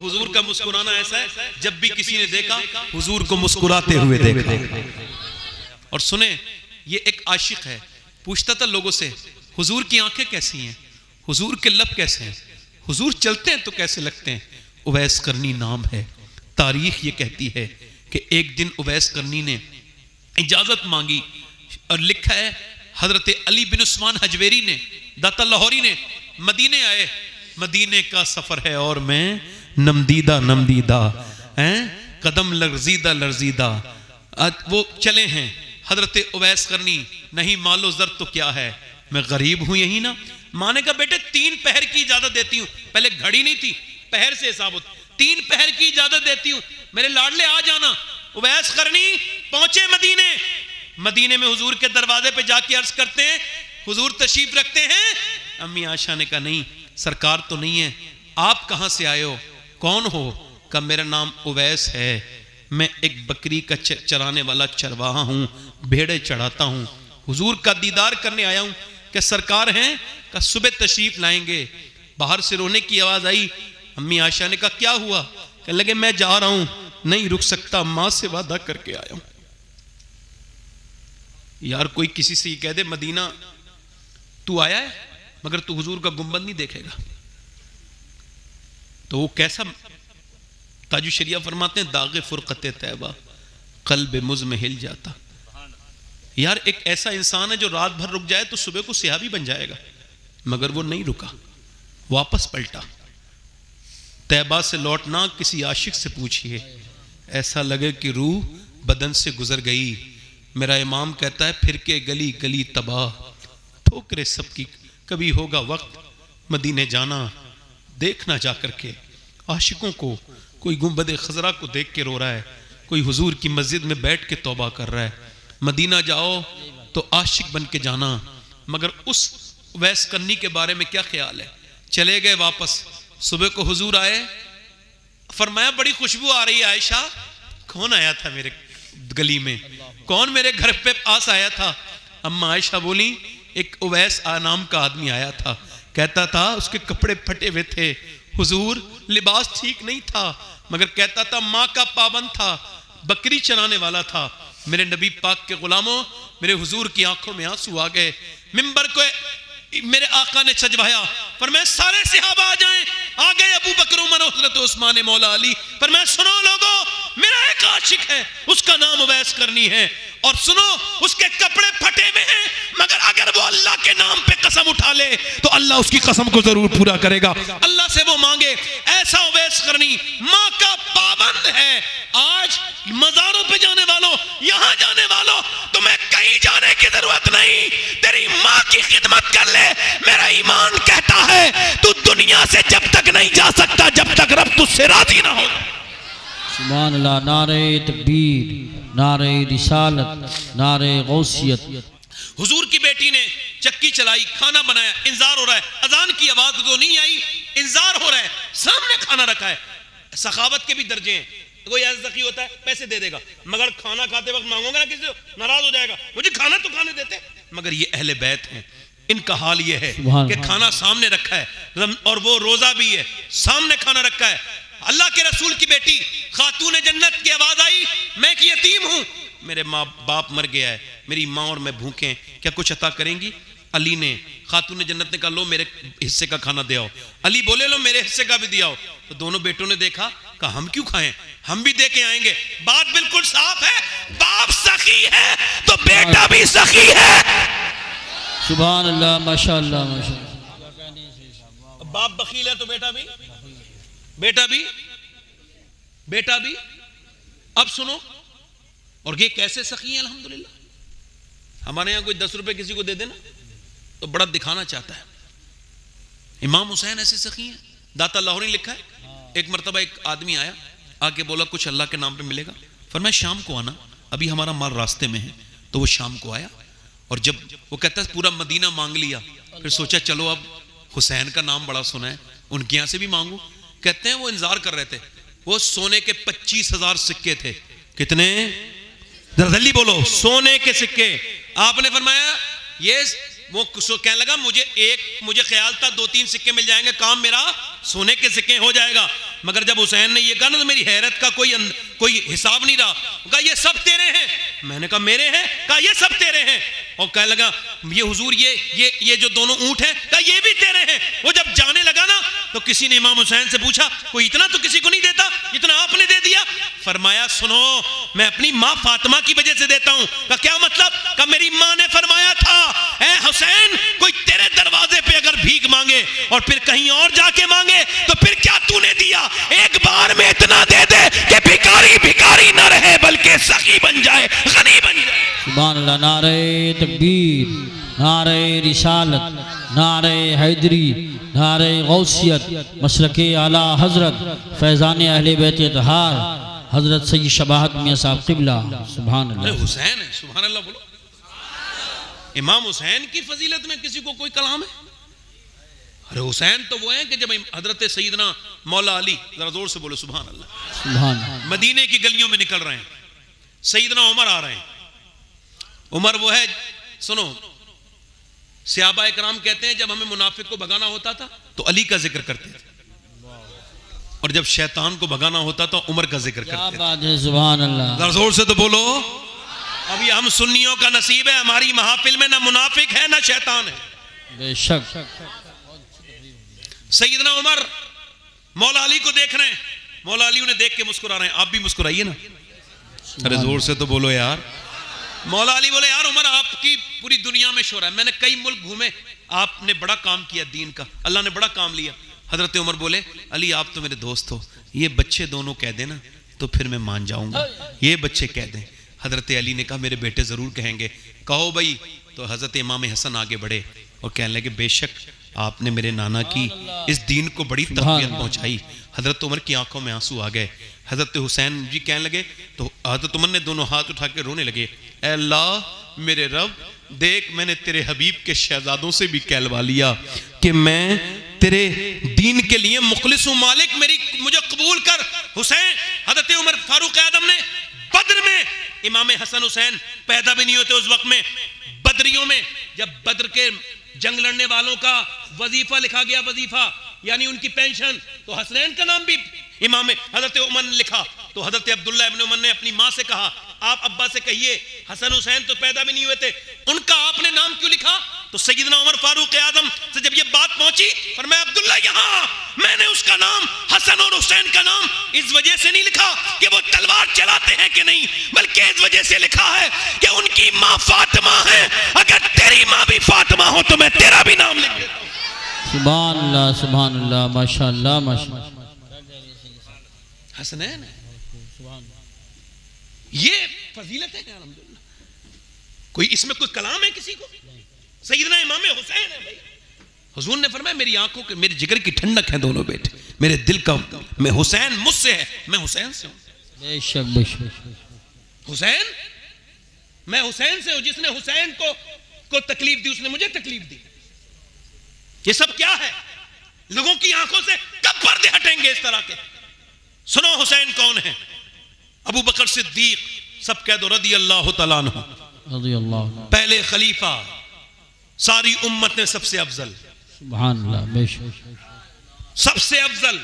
हुजूर का मुस्कुराना ऐसा है जब भी किसी ने देखा हुजूर को मुस्कुराते हुए देखा। और सुने ये एक आशिक है। पूछता था लोगों से हुजूर की आँखें कैसी हैं? हुजूर के लब कैसे हैं? हुजूर चलते हैं तो कैसे लगते हैं? उवैस करनी नाम है। तारीख ये कहती है कि एक दिन उवैस करनी ने इजाज़त मांगी और लिखा है हज़रत अली बिन उस्मान हजवेरी ने दाता लाहौरी ने मदीने आए। मदीने का सफ़र है और मैं नमदीदा नमदीदा, हैं? कदम लर्जीदा लर्जीदा। वो चले हैं। हज़रत उवैस करनी, नहीं मालो जर तो क्या है? मैं गरीब हूँ यही ना? माने का बेटे, तीन पहर की इजाज़त देती हूँ। पहले घड़ी नहीं थी, पहर से हिसाब तीन पहर की इजाज़त देती हूँ। मेरे लाडले, आ जाना। उवैस करनी, पहुँचे मदीने। मदीने में हुजूर के दरवाजे पे जाके अर्ज़ करते हैं। हुजूर तशीफ रखते हैं। अम्मी आशा ने कहा, नहीं, सरकार तो नहीं है। आप कहाँ से आए हो? कौन हो? का मेरा नाम उवैस है? मैं एक बकरी का चराने वाला चरवाहा हूँ, भेड़े चढ़ाता हूँ। हुजूर का दीदार करने आया हूँ। क्या सरकार हैं? का सुबह तशरीफ़ लाएँगे। बाहर से रोने की आवाज़ आई। अम्मी आशा ने कहा, क्या हुआ? कह लगे, मैं जा रहा हूँ। नहीं रुक सकता। माँ से वादा करके आया हूँ। यार, कोई किसी से ये कह दे, मदीना, तू आया है? मगर तू हुजूर का गुंबद नहीं देखेगा। तो वो कैसा ताजु शरिया फरमाते हैं, दागे फुरकत तैबा कल मुज में हिल जाता। यार, एक ऐसा इंसान है जो रात भर रुक जाए तो सुबह को सिया भी बन जाएगा, मगर वो नहीं रुका, वापस पलटा। तैबा से लौटना किसी आशिक से पूछिए, ऐसा लगे कि रूह बदन से गुजर गई। मेरा इमाम कहता है फिर के गली गली तबाह, ठोकरे सबकी, कभी होगा वक्त मदीने जाना देखना जा करके, आशिकों को, कोई गुंबद खजरा को देख के रो रहा है, कोई हुजूर की मस्जिद में बैठ के तौबा कर रहा है, मदीना जाओ तो आशिक बन के जाना, मगर उस वैस करनी के बारे में क्या ख्याल है? चले गए वापस, सुबह को हुजूर आए, फरमाया, बड़ी खुशबू आ रही है आयशा, कौन आया था मेरे गली में? कौन मेरे घर पे पास आया था? अम्मा आयशा बोली, एक उवैस आ नाम का आदमी आया था कहता था, उसके कपड़े फटे हुए थे। हुजूर, लिबास ठीक नहीं था, मगर कहता था, माँ का पाबंद था, बकरी चराने वाला था। मेरे नबी पाक के गुलामों, मेरे हुजूर की आँखों में आँसू आ गए। मिंबर को मेरे आका ने सजवाया। पर मैं सारे सिहाबा आ जाए। आ गए अबू बकर उस्मान, मौला अली। पर मैं सुनो लोगों, मेरा एक आशिक है, उसका नाम अवैस करनी है। और सुनो, उसके कपड़े फटे हुए हैं। मगर अगर वो अल्लाह के नाम पे कसम उठा ले तो अल्लाह उसकी कसम को ज़रूर पूरा करेगा। अल्लाह से वो मांगे, ऐसा अवैस करनी, माँ का पाबंद है। आज मजारों पे जाने वालों, यहाँ जाने वालों, तुम्हें कहीं जाने की ज़रूरत नहीं। तेरी माँ की खिदमत कर ले, मेरा ईमान कहता है, तू दुनिया से जब तक नहीं जा सकता, जब तक रब तुझसे राज़ी ना हो। नारे तकबीर, नारे रिसालत, नारे गौसियत। हुजूर की बेटी ने चक्की चलाई खाना बनाया इंतज़ार हो रहा है। अजान की आवाज़ तो नहीं आई इंतज़ार हो रहा है। सामने खाना रखा है। सखावत के भी दर्जे हैं। कोई ऐसा होता है पैसे दे देगा। मगर खाना खाते वक्त मांगोगे ना किसी नाराज़ हो जाएगा। मुझे खाना तो खाने देते। मगर ये अहले बैत हैं। इनका हाल ये है कि खाना सामने रखा है। और वो रोजा भी है। सामने खाना रखा है। अल्लाह के रसूल की बेटी खातून जन्नत की आवाज़ आई। मैं एक यतीम हूँ। मेरे माँ बाप मर गया है। मेरी माँ और मैं भूखे क्या कुछ अता करेंगी? अली ने। खातून जन्नत ने कहा लो मेरे हिस्से का खाना दे आओ। अली बोले लो मेरे हिस्से का भी दिया तो दोनों बेटों ने देखा कहा हम क्यों खाएँ? हम भी दे के आएँगे। बात बिल्कुल साफ़ है। बाप सखी है तो बेटा भी सखी है। सुबह अल्लाह माशाल्लाह। माशा बाप बकील है तो बेटा भी? बेटा भी? बेटा भी? अब सुनो। और ये कैसे सखी है अल्हम्दुलिल्लाह? हमारे यहाँ कोई दस रुपए किसी को दे देना तो बड़ा दिखाना चाहता है। इमाम हुसैन ऐसे सखी हैं, दाता लाहौरी लिखा है। एक मरतबा एक आदमी आया, आके बोला, कुछ अल्लाह के नाम पे मिलेगा? फिर मैं शाम को आना, अभी हमारा माल रास्ते में है। तो वो शाम को आया और जब वो कहता है, पूरा मदीना मांग लिया। फिर सोचा, चलो अब हुसैन का नाम बड़ा सुना है, उनके यहाँ से भी मांगू। कहते हैं, वो इंतज़ार कर रहे थे। वो सोने के पच्चीस हज़ार सिक्के थे। कितने? बोलो, सोने के सिक्के। आपने फरमाया ये वो कहने लगा, मुझे एक, मुझे ख्याल था दो तीन सिक्के मिल जाएँगे, काम मेरा सोने के सिक्के हो जाएगा। मगर जब हुसैन ने ये कहा ना तो मेरी हैरत का कोई कोई हिसाब नहीं रहा। कहा, ये सब तेरे हैं? मैंने कहा, मेरे हैं? कहा, ये सब तेरे हैं। और कहने लगा, ये हुजूर, ये ये ये जो दोनों ऊँट हैं कहा ये भी तेरे हैं? वो जब जाने लगा ना तो किसी ने इमाम हुसैन से पूछा, कोई इतना तो किसी को नहीं देता, जितना आपने दे दिया? फरमाया, सुनो, मैं अपनी माँ फातिमा की वजह से देता हूँ। का क्या मतलब? का मेरी माँ ने फरमाया था, ए हुसैन, कोई तेरे दरवाजे पे अगर भीख मांगे और फिर कहीं और जाके मांगे तो फिर क्या तूने दिया? एक बार में इतना दे दे कि भिखारी भिखारी न रहे, बल्कि सखी बन जाए गनी बन जाए। अल्लाह नारे तकबीर नारे रिसालत नारे हैदरी नारे गौसियत मशरक आला हज़रत फैज़ान अहले बैत तहार हज़रत सैयद शबाहत मियाँ साहब किबला सुबहान अरे हुसैन है सुभान अल्लाह बोलो। इमाम हुसैन की फजीलत में किसी को कोई कलाम है? अरे हुसैन तो वो है कि जब हज़रत सईदना मौला अली जरा ज़ोर से बोलो सुभान अल्लाह मदीने की गलियों में निकल रहे हैं। सईदना उमर आ रहे हैं। उमर वो है सुनो सियाबा इकराम कहते हैं जब हमें मुनाफिक को भगाना होता था तो अली का ज़िक्र करते थे। और जब शैतान को भगाना होता तो उमर का ज़िक्र करते बात है अल्लाह ज़ोर से तो बोलो। अभी हम सुन्नियों का नसीब है हमारी महाफिल में ना मुनाफिक है ना शैतान है। बेशक। सईदना उमर मौला अली को देख रहे हैं। मौला अली उन्हें देख के मुस्कुरा रहे हैं आप भी मुस्कुराइए ना। अरे ज़ोर से तो बोलो यार। मौला अली बोले यार उमर आपकी पूरी दुनिया में शोर है। मैंने कई मुल्क घूमे आपने बड़ा काम किया दीन का। अल्लाह ने बड़ा काम लिया। हज़रत उमर बोले अली आप तो मेरे दोस्त हो। ये बच्चे दोनों कह देना तो फिर मैं मान जाऊँगा। ये बच्चे कह दें। हज़रत अली ने कहा मेरे बेटे ज़रूर कहेंगे। कहो भाई तो हज़रत इमाम हसन आगे बढ़े और कहने लगे बेशक आपने मेरे नाना की इस दीन को बड़ी तकबीयत पहुंचाई। हज़रत उमर की आँखों में आँसू आ गए। हज़रत हुसैन जी कहने लगे तो हज़रत उमर ने दोनों हाथ उठा के रोने लगे। "ऐ अल्लाह, मेरे रब, देख मैंने तेरे हबीब के शहजादों से भी कहलवा लिया कि मैं तेरे दीन के लिए मुखलिस हूँ। मालिक मेरी, मुझे कबूल कर। हुसैन, हज़रत उमर फारूक आदम ने बद्र में, इमाम हसन हुसैन पैदा भी नहीं होते उस वक्त में, बद्रियों में, जब बद्र के जंग लड़ने वालों का वजीफा लिखा गया, वजीफा, यानी उनकी पेंशन तो हसनैन का नाम भी इमाम हज़रत उमर ने लिखा। तो हज़रत अब्दुल्ला इब्न उमर ने अपनी माँ से कहा आप अब्बा से कहिए हसन हुसैन तो पैदा भी नहीं हुए थे। उनका आपने नाम क्यों लिखा? तो सैयदना उमर फारूक आज़म से जब ये बात पहुँची पर मैं अब्दुल्ला यहाँ मैंने उसका नाम हसन और हुसैन का नाम इस वजह से नहीं लिखा कि वो तलवार चलाते हैं कि नहीं बल्कि इस वजह से लिखा है कि उनकी माँ फातिमा है। अगर तेरी माँ भी फातिमा हो तो मैं तेरा भी नाम लिख देता हूँ। सुबहान अल्लाह माशाअल्लाह माशाअल्लाह हसनैन? है ये फजीलत है अल्हम्दुलिल्लाह। कोई इसमें कोई कलाम है किसी को? सैयदना इमाम हुसैन है भाई। हुजूर ने फरमाया मेरी आँखों के मेरे जिगर की ठंडक है दोनों बेटे। मेरे दिल का मैं हुसैन मुझसे है मैं हुसैन से हूँ। बेशक बेशक। हुसैन? मैं हुसैन से हूँ जिसने हुसैन को को तकलीफ़ दी उसने मुझे तकलीफ़ दी। ये सब क्या है? लोगों की आँखों से कब पर्दे हटेंगे इस तरह के। सुनो हुसैन कौन है? अबू बकर सिद्दीक सब कह दो रदी अल्लाह अल्लाह पहले खलीफा सारी उम्मत में सबसे अफजल। सबसे अफजल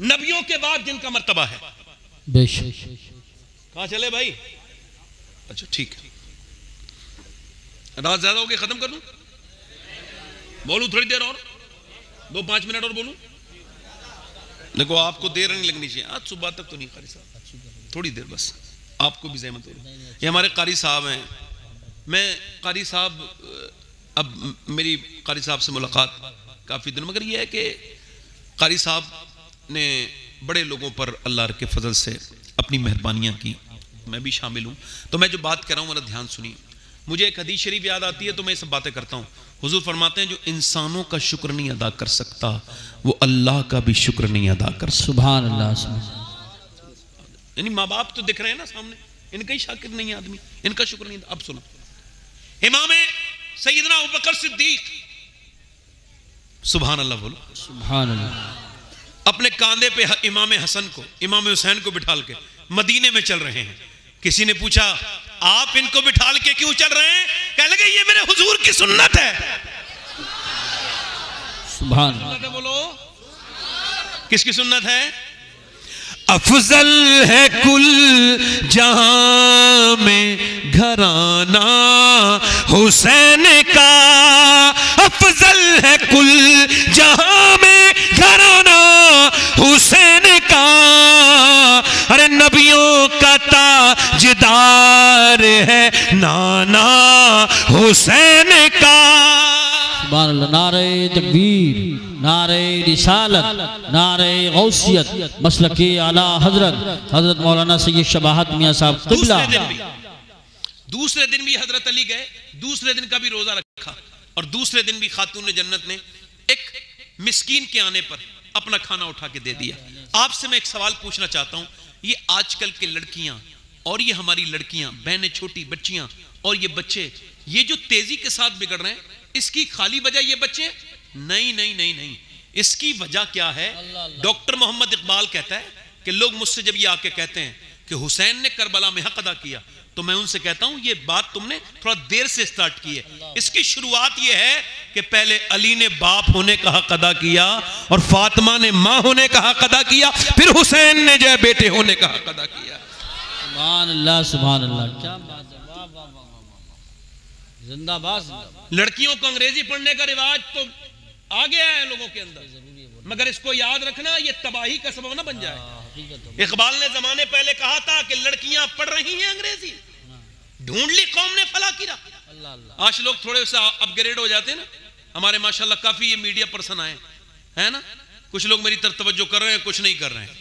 नबियों के बाद जिनका मर्तबा है। कहा चले भाई? अच्छा ठीक है। रात ज़्यादा हो गई खत्म कर दूँ? बोलू थोड़ी देर और? दो पाँच मिनट और बोलूँ? देखो, आपको देर नहीं लगनी चाहिए। आज सुबह तक तो नहीं, कारी साहब। थोड़ी देर बस। आपको भी जहमत हो ये हमारे कारी साहब हैं। मैं कारी साहब अब मेरी कारी साहब से मुलाकात काफ़ी दिन, मगर ये है कि कारी साहब ने बड़े लोगों पर अल्लाह के फजल से अपनी मेहरबानियाँ की। मैं भी शामिल हूँ। तो मैं जो बात कर रहा हूँ, मेरा ध्यान सुनिए। मुझे एक हदीस शरीफ याद आती है तो मैं ये सब बातें करता हूँ। हुजूर फरमाते हैं जो इंसानों का शुक्र नहीं अदा कर सकता वो अल्लाह का भी शुक्र नहीं अदा कर अल्लाह यानी माँ बाप तो दिख रहे हैं ना सामने इनका ही शाकिर नहीं है आदमी इनका शुक्र नहीं अब सुनो। इमाम सैयदना अबू बकर सिद्दीक सुभान अल्लाह बोलो। सुबह अपने कांधे पे इमाम हसन को इमाम हुसैन को बिठाल के मदीने में चल रहे हैं। किसी ने पूछा आप इनको बिठाल के क्यों चल रहे हैं? कह लगे ये मेरे हुजूर की सुन्नत है। सुबहान सुन्नत है बोलो। किसकी सुन्नत है? अफजल है कुल जहाँ में घराना हुसैन का अफजल है कुल जहाँ में ताजदार है नाना हुसैन का। नारे तकबीर नारे रिसालत नारे गौसियत मसलक आला हज़रत हज़रत मौलाना सैयद शबाहत मियाँ साहब किबला। दूसरे दिन भी दूसरे दिन भी हज़रत अली गए दूसरे दिन का भी रोजा रखा और दूसरे दिन भी खातून जन्नत ने एक मिस्कीन के आने पर अपना खाना उठा के दे दिया। आपसे मैं एक सवाल पूछना चाहता हूँ ये आजकल के लड़कियाँ और ये हमारी लड़कियाँ बहनें छोटी बच्चियाँ और ये बच्चे ये जो तेज़ी के साथ बिगड़ रहे हैं इसकी खाली वजह ये बच्चे नहीं नहीं नहीं नहीं। इसकी वजह क्या है? डॉक्टर मोहम्मद इकबाल कहता है कि लोग मुझसे जब ये आके कहते हैं कि हुसैन ने करबला में हक अदा किया तो मैं उनसे कहता हूँ ये बात तुमने थोड़ा देर से स्टार्ट की है। इसकी शुरुआत ये है कि पहले अली ने बाप होने का हक अदा किया और फातिमा ने माँ होने का हक अदा किया फिर हुसैन ने जो बेटे होने का हक अदा किया। सुभान अल्लाह सुभान अल्लाह क्या बात है? वाह वाह वाह वाह वाह जिंदाबाद। लड़कियों को अंग्रेज़ी पढ़ने का रिवाज तो आ गया है लोगों के अंदर। मगर इसको याद रखना ये तबाही का सबब ना बन जाए। हाँ, है। इकबाल ने जमाने पहले कहा था कि लड़कियाँ पढ़ रही हैं अंग्रेज़ी। ढूंढ ली कौम ने फला किरा आज लोग थोड़े से अपग्रेड हो जाते हैं ना। हमारे माशाल्लाह काफ़ी ये मीडिया पर्सन आए है ना? कुछ लोग मेरी तरफ़ तवज्जो कर रहे हैं कुछ नहीं कर रहे हैं।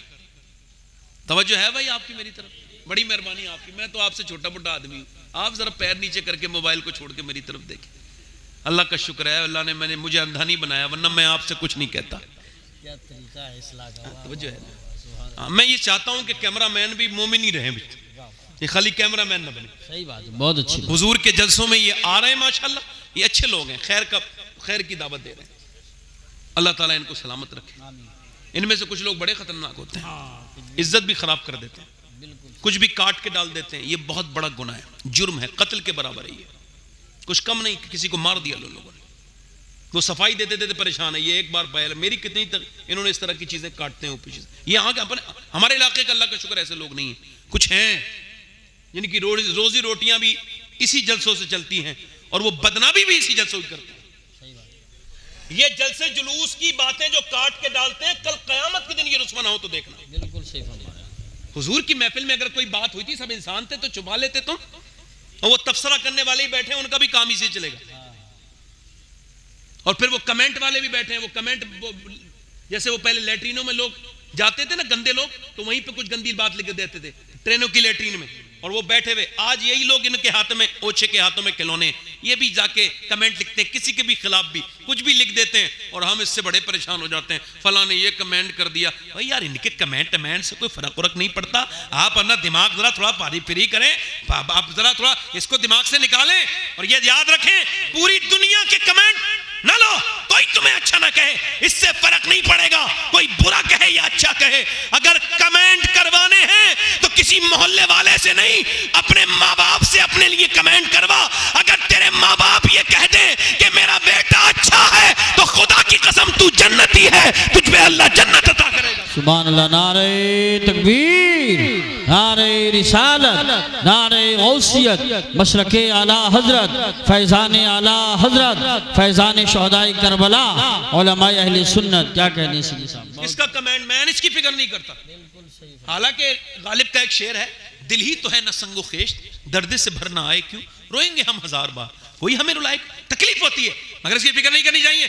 तवज्जो है भाई आपकी मेरी तरफ़? बड़ी मेहरबानी आपकी। मैं तो आपसे छोटा मोटा आदमी हूँ। आप जरा पैर नीचे करके मोबाइल को छोड़ के मेरी तरफ़ देखें। अल्लाह का शुक्र है अल्लाह ने मैंने मुझे अंधा नहीं बनाया वरना मैं आपसे कुछ नहीं कहता। क्या तरीका है का है ना? हाँ, मैं ये चाहता हूँ कि कैमरामैन भी मोमिन ही रहे ये खाली कैमरामैन ना बने। सही बात है बहुत अच्छी हुजूर के जलसों में ये आ रहे हैं माशाल्लाह। ये अच्छे लोग हैं खैर का खैर की दावत दे रहे हैं। अल्लाह ताला इनको सलामत रखे। इनमें से कुछ लोग बड़े खतरनाक होते हैं। हाँ इज़्ज़त भी खराब कर देते हैं। कुछ भी काट के डाल देते हैं ये बहुत बड़ा गुना है। जुर्म है कत्ल के बराबर है ये। कुछ कम नहीं कि किसी को मार दिया लोगों ने। वो सफ़ाई देते देते परेशान है ये एक बार पहले मेरी कितनी तक इन्होंने इस तरह की चीज़ें काटते हैं पीछे। ये आगे अपने हमारे इलाके का अल्लाह का शुक्र ऐसे लोग नहीं है। कुछ हैं जिनकी रोज, रोजी रोटियाँ भी इसी जलसों से चलती हैं और वो बदनामी भी इसी जलसों की करते हैं। ये जलसे जुलूस की बातें जो काट के डालते हैं कल कयामत के दिन ये रुस्वा ना हो तो देखना। बिल्कुल सही हुजूर की महफिल में अगर कोई बात हुई थी सब इंसान थे तो छुपा लेते तुम और वो तबसरा करने वाले ही बैठे उनका भी काम इसी चलेगा। और फिर वो कमेंट वाले भी बैठे हैं वो कमेंट वो, जैसे वो पहले लेटरिनों में लोग जाते थे ना गंदे लोग तो वहीं पे कुछ गंदी बात लिख देते थे ट्रेनों की लेटरिन में। और वो बैठे हुए, आज यही लोग इनके हाथ में, ओछे के हाथों में खिलौने। ये भी जाके कमेंट लिखते हैं, किसी के भी खिलाफ भी, कुछ भी लिख देते हैं, और हम इससे बड़े परेशान हो जाते हैं। फला ने ये कमेंट कर दिया, भाई यार, इनके कमेंट कमेंट से कोई फ़र्क वरक नहीं पड़ता। आप अपना दिमाग जरा थोड़ा पारी फ्री करें, आप जरा थोड़ा इसको दिमाग से निकालें, और ये याद रखें, पूरी दुनिया के कमेंट ना लो, कोई तुम्हें अच्छा ना कहे, इससे फ़र्क नहीं पड़ेगा। कोई बुरा कहे या अच्छा कहे। अगर कमेंट करवाने हैं तो किसी मोहल्ले वाले से नहीं, अपने माँ बाप से अपने लिए कमेंट करवा। अगर तेरे माँ बाप ये कह दे कि मेरा बेटा अच्छा है तो खुदा की कसम तू जन्नती है, तुझे अल्लाह जन्नत अता करेगा। अल्लाह नारे तकबीर नारे रिसालत नारे गौसियत मशरक आला हज़रत फैज़ान आला हज़रत फैज़ान शहदाई करबला अहले सुन्नत क्या कहने से इसका कमेंट मैं इसकी फ़िक्र नहीं करता। हालाँकि गालिब का एक शेर है दिल ही तो है न संगो खेश दर्द से भरना आए क्यों? रोएँगे हम हज़ार बार। कोई हमें रुलाए तकलीफ़ होती है मगर इसकी फ़िक्र नहीं करनी चाहिए।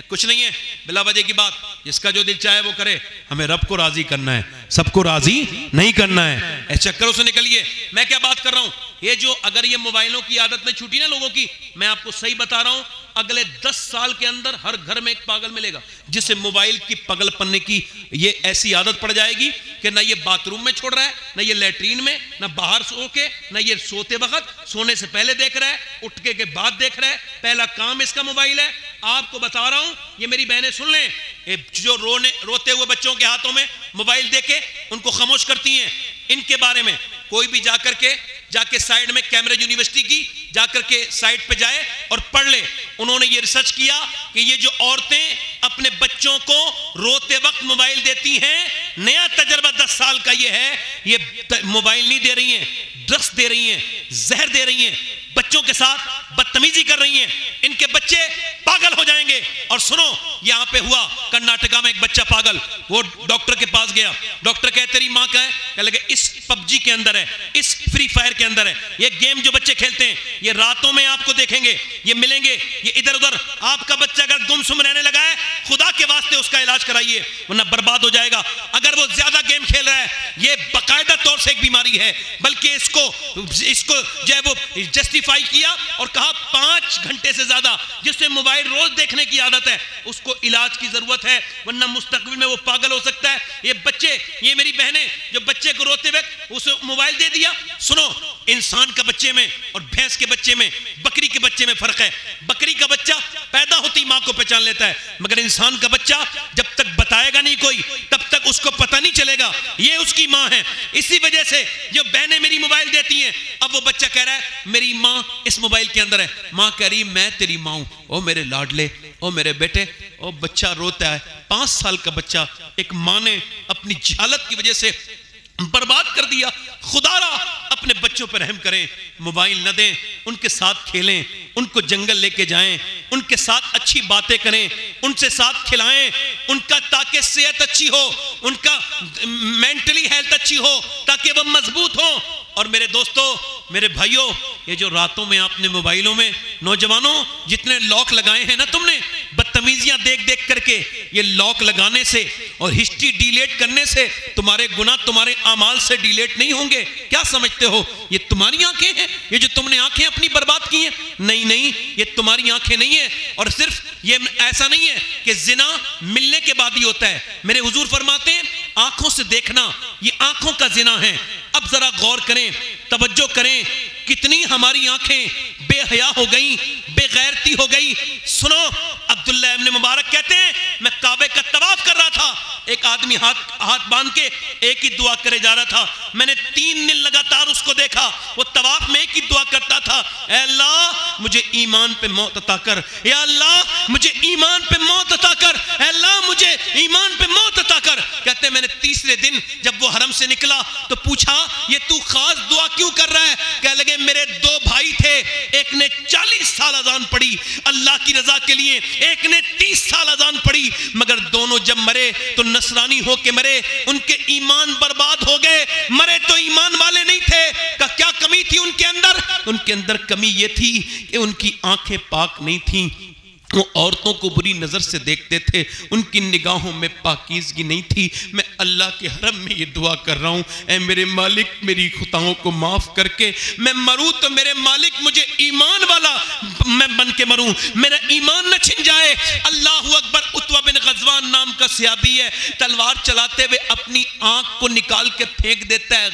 कुछ नहीं है बिला वजह की बात। जिसका जो दिल चाहे वो करे। हमें रब को राज़ी करना है सबको राज़ी नहीं करना है। चक्करों से निकलिए। मैं क्या बात कर रहा हूँ? ये जो अगर ये मोबाइलों की आदत में छूटी ना लोगों की मैं आपको सही बता रहा हूँ अगले दस साल के अंदर हर घर में एक पागल मिलेगा जिसे मोबाइल की पगल पन्ने की ये ऐसी आदत पड़ जाएगी कि ना ये बाथरूम में छोड़ रहा है ना ये लेटरीन में ना बाहर सो के ना ये सोते वक्त सोने से पहले देख रहा है उठ के, के बाद देख रहा है पहला काम इसका मोबाइल है आपको बता रहा हूँ, ये मेरी बहनें सुन लें। जो रोने, रोते हुए बच्चों के हाथों में मोबाइल देके उनको खामोश करती हैं। इनके बारे में कोई भी जाकर के, जाके साइड में कैमरे यूनिवर्सिटी की, जाकर के साइट पे जाए और पढ़ ले। उन्होंने ये रिसर्च किया कि ये जो औरतें अपने बच्चों को रोते वक्त मोबाइल देती हैं, नया तजर्बा दस साल का ये है, ये मोबाइल नहीं दे रही हैं, ड्रग्स दे रही हैं, जहर दे रही हैं। बच्चों के साथ बदतमीजी कर रही हैं। इनके बच्चे पागल हो जाएँगे। और सुनो, यहाँ पे हुआ, कर्नाटका में एक बच्चा पागल, वो डॉक्टर के पास गया। डॉक्टर कहे, तेरी माँ का है? कह लगे, इस पबजी के अंदर है, इस फ्री फायर के अंदर है। ये गेम जो बच्चे खेलते हैं, ये रातों में आपको देखेंगे, ये मिलेंगे, ये इधर उधर आपका बच्चा अगर गुम गुमसुम रहने लगा है, खुदा के वास्ते उसका इलाज कराइए, वरना बर्बाद हो जाएगा। अगर वो ज़्यादा गेम खेल रहा है, ये बाकायदा तौर से एक बीमारी है, बल्कि इसको इसको जो है वो जस्टिफाई किया और कहा पाँच घंटे से ज़्यादा, जिससे मोबाइल रोज देखने की आदत है। उसको इलाज की ज़रूरत है, वरना मुस्तकबिल में वो पागल हो सकता है। ये बच्चे, ये मेरी बहनें, जो बच्चे को रोते वक्त उसे मोबाइल दे दिया, सुनो, इंसान का बच्चे में और भैंस के बच्चे में, बकरी के बच्चे में फ़र्क है। बकरी का बच्चा पैदा होती माँ को पहचान लेता है, मगर इंसान का बच्चा जब तक बताएगा नहीं कोई, तब तक उसको पता नहीं चलेगा, ये उसकी माँ है। इसी वजह से जो बहने मेरी मोबाइल देती हैं, अब वो बच्चा कह रहा है, मेरी माँ इस मोबाइल के अंदर है। माँ कह रही, मैं तेरी माँ हूँ। ओ मेरे लाडले, ओ मेरे बेटे, ओ बच्चा रोता है। पाँच साल का बच्चा एक माँ ने अपनी झालत की वजह से बर्बाद कर दिया। खुदारा, अपने बच्चों पर रहम करें, मोबाइल न दें, उनके साथ खेलें, उनको जंगल लेके जाएँ, उनके साथ अच्छी बातें करें, उनसे साथ खिलाएँ, उनका ताकि सेहत अच्छी हो, उनका मेंटली हेल्थ अच्छी हो, ताकि वह मज़बूत हो। और मेरे दोस्तों, मेरे भाइयों, ये जो रातों में आपने मोबाइलों में, नौजवानों, जितने लॉक लगाए हैं ना तुमने बदतमीजियाँ देख देख करके ये लॉक लगाने से और हिस्ट्री डिलीट करने से तुम्हारे गुना तुम्हारे अमाल से डिलीट नहीं होंगे। क्या समझते हो? ये तुम्हारी आँखें हैं, ये जो तुमने आँखें अपनी बर्बाद की हैं। नहीं नहीं, ये तुम्हारी आँखें नहीं है। और सिर्फ़ ये ऐसा नहीं है कि जिना मिलने के बाद ही होता है। मेरे हजूर फरमाते हैं आँखों से देखना, ये आँखों का जिना है। अब जरा गौर करें, तवज्जो करें, कितनी हमारी आँखें बेहया हो गई, बेगैरती हो गई। सुनो, अब्दुल्ला इब्न मुबारक कहते हैं, मैं काबे का तवाफ कर रहा था। एक आदमी हाथ हाथ बाँध के एक ही दुआ करे जा रहा था। मैंने तीन दिन लगातार उसको देखा। वो तवाफ में एक ही दुआ करता था अल्लाह, मुझे ईमान पे मौत अता कर। अल्लाह, मुझे ईमान पे मौत अता कर। अल्लाह मुझे ईमान पे मौत अता कर। कहते मैंने तीसरे दिन जब वो हरम से निकला तो पूछा, ये तू खास दुआ क्यों कर रहा है? कह लगे, मेरे दो भाई थे, एक ने चालीस साल अजान पढ़ी, अल्लाह की रजा के लिए एक ने तीस साल अजान पढ़ी, मगर दोनों जब मरे तो नसरानी हो के मरे, उनके ईमान बर्बाद हो गए, मरे तो ईमान वाले नहीं थे, का क्या कमी थी उनके अंदर? उनके अंदर कमी ये थी कि उनकी आँखें पाक नहीं थी वो औरतों को बुरी नज़र से देखते थे, उनकी निगाहों में पाकिजगी नहीं थी। मैं अल्लाह के हरम में ये दुआ कर रहा हूँ ए मेरे मालिक, मेरी खुताओं को माफ़ करके, मैं मरूँ तो मेरे मालिक मुझे ईमान वाला मैं बन के मरूँ। मेरा ईमान न छिन जाए। अल्लाह अकबर, उतवा बिन गजवान नाम का सियाबी है। तलवार चलाते हुए अपनी आँख को निकाल के फेंक देता है।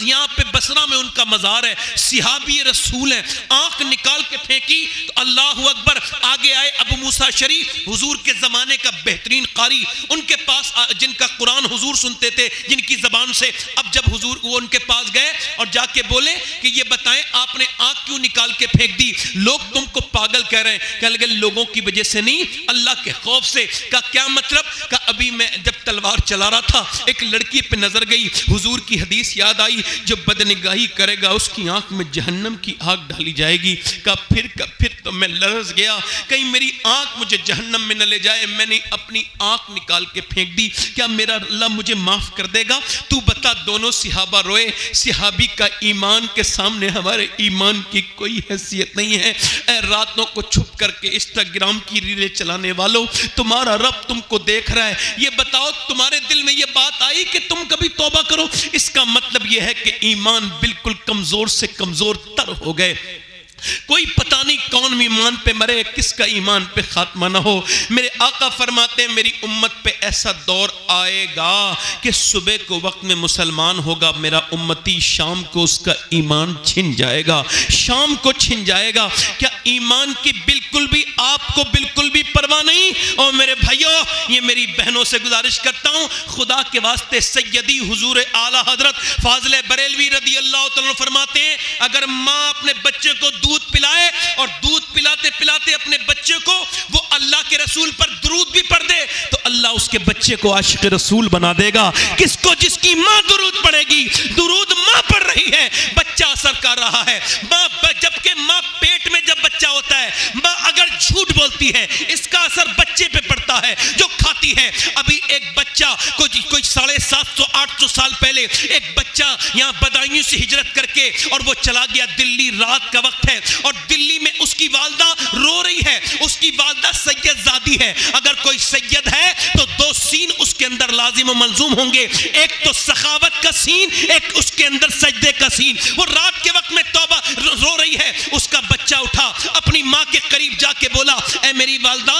यहाँ पे बसरा में उनका मज़ार है। सिहाबी रसूल है। आँख निकाल के फेंकी तो अल्लाह अकबर आगे आए अबू मूसा शरीफ, हुजूर के ज़माने का बेहतरीन कारी। उनके पास जिनका कुरान हुजूर सुनते थे, जिनकी ज़बान से अब जब हुजूर वो उनके पास गए और जाके बोले कि ये बताएँ, आपने आँख क्यों निकाल के फेंक दी? लोग तुमको पागल कह रहे हैं। कह लगे, लोगों की वजह से नहीं, अल्लाह के खौफ से। का क्या मतलब? का अभी मैं जब तलवार चला रहा था, एक लड़की पे नज़र गई, हुजूर की हदीस याद आई, जो बदनिगाही करेगा, उसकी आँख में जहन्नम की आग डाली जाएगी। का फिर का फिर तो मैं लरस गया। कहीं मेरी आँख मुझे जहन्नम में न ले जाए, मैंने अपनी आँख निकाल के फेंक दी। क्या मेरा अल्लाह मुझे माफ़ कर देगा? तू बता, दोनों सिहाबा रोए। सिहाबी का ईमान के सामने हमारे ईमान की कोई हैसियत नहीं है। ए रातों को छुप करके इंस्टाग्राम की रीलें चलाने वालों, तुम्हारा रब तुमको देख रहा है। ये बताओ, तुम्हारे दिल में ये बात आई कि तुम कभी तोबा करो? इसका मतलब यह है कि ईमान बिल्कुल कमज़ोर से कमज़ोर तर हो गए। कोई पता नहीं कौन ईमान पे मरे, किसका ईमान पे खात्मा ना हो। मेरे आका फरमाते हैं, मेरी उम्मत पे ऐसा दौर आएगा कि सुबह को वक्त में मुसलमान होगा, मेरा उम्मती शाम को उसका ईमान छिन जाएगा। शाम को छिन जाएगा। क्या ईमान की बिल्कुल भी, आपको बिल्कुल भी परवाह नहीं? और मेरे भाइयों, ये मेरी बहनों से गुजारिश करता हूँ, खुदा के वास्ते सैयदी हुजूर आला हज़रत फाजल बरेलवी रदी अल्लाह फरमाते हैं, अगर माँ अपने बच्चे को दूध पिलाए और दूध पिलाते पिलाते अपने बच्चे को वो अल्लाह के रसूल पर दरूद भी पढ़ दे तो अल्लाह उसके बच्चे को आशिक रसूल बना देगा। किसको जिसकी माँ दरूद पड़ेगी दरूद माँ पड़ रही है। बच्चा असर कर रहा है। माँ जबकि माँ पेट में जब बच्चा होता है, माँ अगर झूठ बोलती है, इसका असर बच्चे पे पड़ता है, जो खाती है। अभी एक बच्चा कोई कोई साढ़े सात सौ, आठ सौ साल पहले, एक बच्चा यहाँ बदायूं से हिजरत करके, और वो चला गया दिल्ली। रात का वक्त है, और दिल्ली में उसकी वालदा रो रही है। उसकी वालदा सैयद जादी है। अगर कोई सैयद है तो दो सीन उसके अंदर लाजिम मंजूम होंगे। एक तो सखावत का सीन, एक उसके अंदर सजदे का सीन। वो रात के वक्त में तौबा रो रही है। उसका बच्चा उठा, अपनी माँ के करीब जाके बोला, ए मेरी वालदा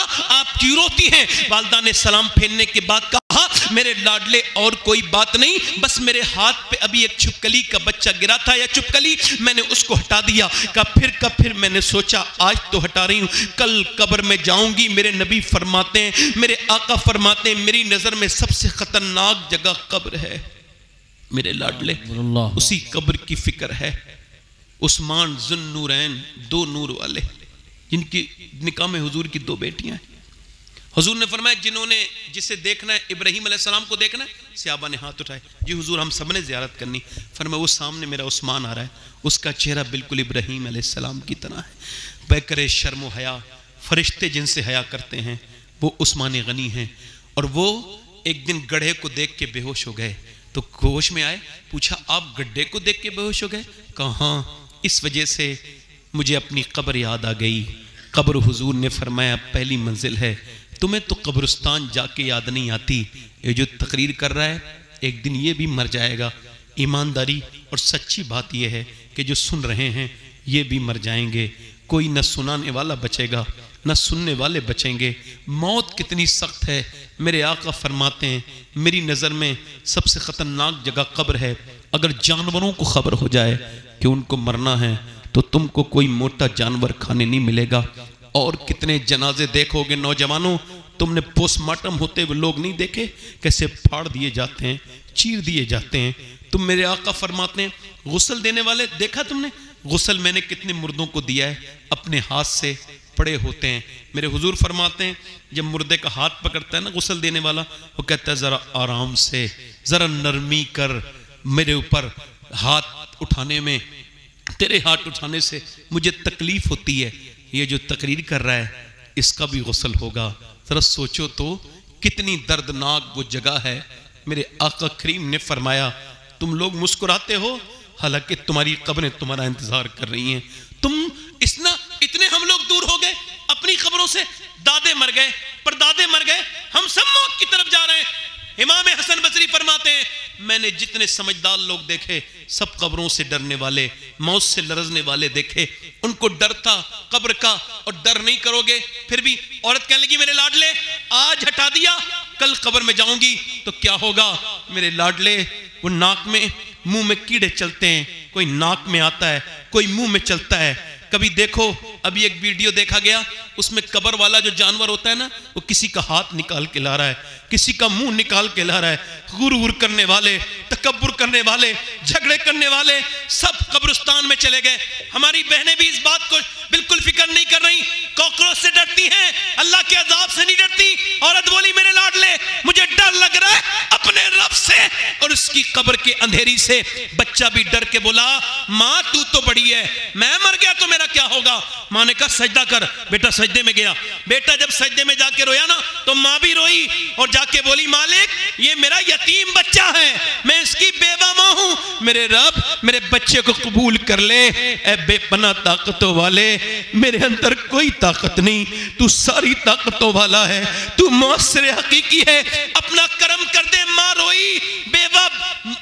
क्यों रोती हैं? वालदा ने सलाम फेरने के बाद कहा मेरे लाडले और कोई बात नहीं बस मेरे हाथ पे अभी एक छुपकली का बच्चा गिरा था या चुपकली मैंने उसको हटा दिया। का फिर का फिर मैंने सोचा आज तो हटा रही हूँ। कल कब्र में जाऊँगी मेरे नबी फरमाते हैं मेरे आका फरमाते हैं मेरी नज़र में सबसे खतरनाक जगह कब्र है। मेरे लाडले उसी कब्र की फ़िक्र है। उस्मान जुन नूरैन दो नूर वाले जिनकी निकाह में हुजूर की दो बेटियाँ हैं। हजूर ने फरमाया, जिन्होंने जिसे देखना है, इब्राहिम सलाम को देखना है, सियाबा ने हाथ उठाए। जी हुजूर, हम सबने ज़्यारत करनी। फरमाया, वो सामने मेरा उस्मान आ रहा है, उसका चेहरा बिल्कुल इब्राहिम सलाम की तरह है। बैकर शर्म हया। फरिश्ते जिनसे हया करते हैं, वो उस्मान गनी हैं। और वो एक दिन गढ़े को देख के बेहोश हो गए। तो होश में आए, पूछा, आप गड्ढे को देख के बेहोश हो गए? कहा? इस वजह से मुझे अपनी कब्र याद आ गई। कब्र हुजूर ने फरमाया, पहली मंजिल है। तुम्हें तो कब्रस्तान जाके याद नहीं आती। ये जो तकरीर कर रहा है, एक दिन ये भी मर जाएगा। ईमानदारी और सच्ची बात यह है कि जो सुन रहे हैं, ये भी मर जाएँगे। कोई न सुनाने वाला बचेगा, न सुनने वाले बचेंगे। मौत कितनी सख्त है, मेरे आका फरमाते हैं। मेरी नज़र में सबसे ख़तरनाक जगह कब्र है। अगर जानवरों को खबर हो जाए कि उनको मरना है तो तुमको कोई मोटा जानवर खाने नहीं मिलेगा। और कितने जनाजे देखोगे नौजवानों? तुमने पोस्टमार्टम होते हुए लोग नहीं देखे? कैसे फाड़ दिए जाते हैं, चीर दिए जाते हैं? तुम मेरे आका फरमाते हैं, गुसल देने वाले, देखा तुमने? गुसल मैंने कितने मुर्दों को दिया है, अपने हाथ से पड़े होते हैं। मेरे हुजूर फरमाते हैं, जब मुर्दे का हाथ पकड़ता है ना गुसल देने वाला, वो कहता है, ज़रा आराम से, ज़रा नरमी कर मेरे ऊपर हाथ उठाने में, तेरे हाथ उठाने से मुझे तकलीफ़ होती है। ये जो तकरीर कर रहा है, इसका भी गसल होगा। ज़रा सोचो तो कितनी दर्दनाक वो जगह है। मेरे आका करीम ने फरमाया, तुम लोग मुस्कुराते हो? हालाँकि तुम्हारी कब्रें तुम्हारा इंतज़ार कर रही हैं। तुम इतना, इतने हम लोग दूर हो गए, अपनी खबरों से दादे मर गए पर दादे मर गए, हम सब मौत की तरफ़ जा रहे हैं। इमाम हसन बसरी फरमाते हैं, मैंने जितने समझदार लोग देखे, सब कब्रों से डरने वाले, मौत से लरजने वाले देखे। उनको डर था, कब्र का, और डर नहीं करोगे, फिर भी औरत कहने लगी, मेरे लाडले, आज हटा दिया, कल कब्र में जाऊँगी तो क्या होगा? मेरे लाडले, वो नाक में, मुँह में कीड़े चलते हैं, कोई नाक में आता है, कोई मुँह में चलता है कभी देखो, अभी एक वीडियो देखा गया, उसमें कबर वाला जो जानवर होता है ना, वो किसी का हाथ निकाल के ला रहा है, किसी का मुँह निकाल के ला रहा है गुर गुर करने वाले तकबर करने वाले, झगड़े करने वाले, सब कब्रिस्तान में चले गए। हमारी बहनें भी इस बात को बिल्कुल फ़िक्र नहीं कर रही। कॉकरोच से डरती हैं। अल्लाह के अजाब से नहीं डरती। औरत बोली, मेरे लाडले, मुझे डर लग रहा है अपने रब से। और उसकी कब्र के अंधेरी से बच्चा भी डर के बोला, माँ, तू तो बड़ी है। मैं मर गया तो मेरा क्या होगा? माँ ने कहा, सजदा कर। बेटा सजदे में गया। बेटा जब सजदे में जाके रोया ना तो माँ भी रोई और जाके बोली, मालिक, ये मेरा यतीम बच्चा है। मैं इसकी बेवा माँ हूँ। मेरे रब मेरे बच्चे को कबूल कर ले। ए बेपना ताकतों वाले मेरे अंदर कोई ताकत नहीं। तू सारी ताकतों वाला है। तू मौसर हकीकी है। अपना कर्म कर दे, माँ रोई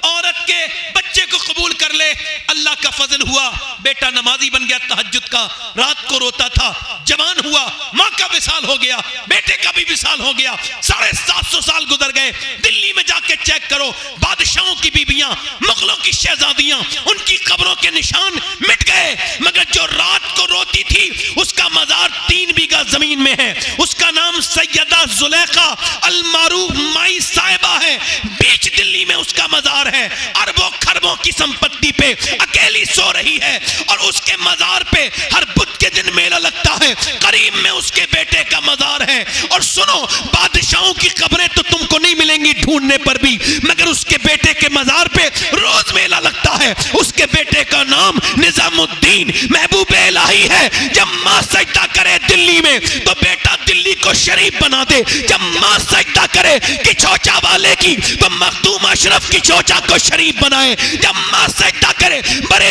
औरत के बच्चे को कबूल कर ले। अल्लाह फजल हुआ, बेटा नमाजी बन गया तहजद का। रात को रोता था, जवान हुआ, माँ का विशाल हो गया, बेटे का भी विशाल हो गया। साढ़े सात सौ साल गुजर गए, दिल्ली में जाके चेक करो, बादशाहों की बीबियाँ, मुगलों की शहजादियाँ, उनकी कब्रों के निशान मिट गए। मगर जो रात को रोती थी, उसका मजार तीन बीघा ज़मीन में है। उसका नाम सैयदा जुलेखा अलमारूफ माई साहिबा है। बीच दिल्ली में उसका मजार है। अरबों खरबों की संपत्ति पे अकेली सो रही है और उसके मजार पे हर बुध के दिन मेला लगता है। करीब में उसके बेटे का मजार है। और सुनो, बादशाहों की खबरें तो तुमको नहीं मिलेंगी ढूँढने पर भी, मगर उसके बेटे के मजार पे रोज मेला लगता है। उसके बेटे का नाम निजामुद्दीन महबूब इलाही है। जब माँ सजदा करे दिल्ली में तो बेटा दिल्ली को शरीफ बना दे। जब माँ सजदा करे कि चौचा वाले की तो मखदूम अशरफ की चौचा को शरीफ बनाए। जब माँ सजदा करे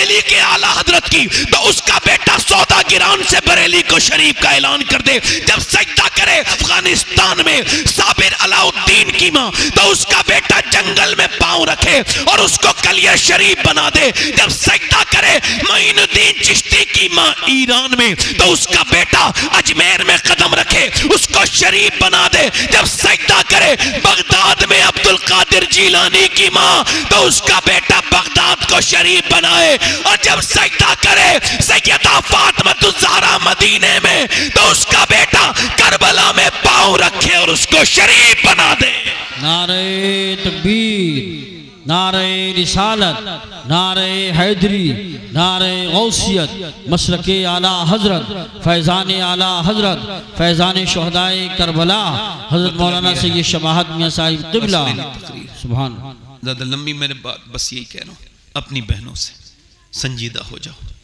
बरेली के आला हज़रत की तो उसका बेटा सौदा गिरान से बरेली को शरीफ का ऐलान कर दे। जब सजदा करे अफ़गानिस्तान में साबिर अलाउद्दीन की माँ तो उसका बेटा जंगल में पाँव रखे और उसको कलिया शरीफ बना दे। जब सजदा करे मोइनुद्दीन चिश्ती की माँ ईरान में तो उसका बेटा अजमेर में कदम रखे, उसको शरीफ बना दे। जब सजदा करे बगदाद में अब्दुल कादिर जीलानी की माँ तो उसका बेटा बगदाद को शरीफ बनाए। और जब सजदा करे सैयदा फातिमा जहरा मदीने में तो उसका बेटा करबला में पाँव रखे और उसको शरीफ बना दे। नारे तकबीर नारे रिसालत नारे हैदरी नारे गौसियत मशरक आला हज़रत फैज़ान आला हज़रत फैज़ान शहदाए करबला हज़रत मौलाना सैयद शमाहत मियाँ साहिब तिबला सुबहान ज़्यादा लंबी मेरे बात बस यही कह रहा हूँ अपनी बहनों से संजीदा हो जाओ।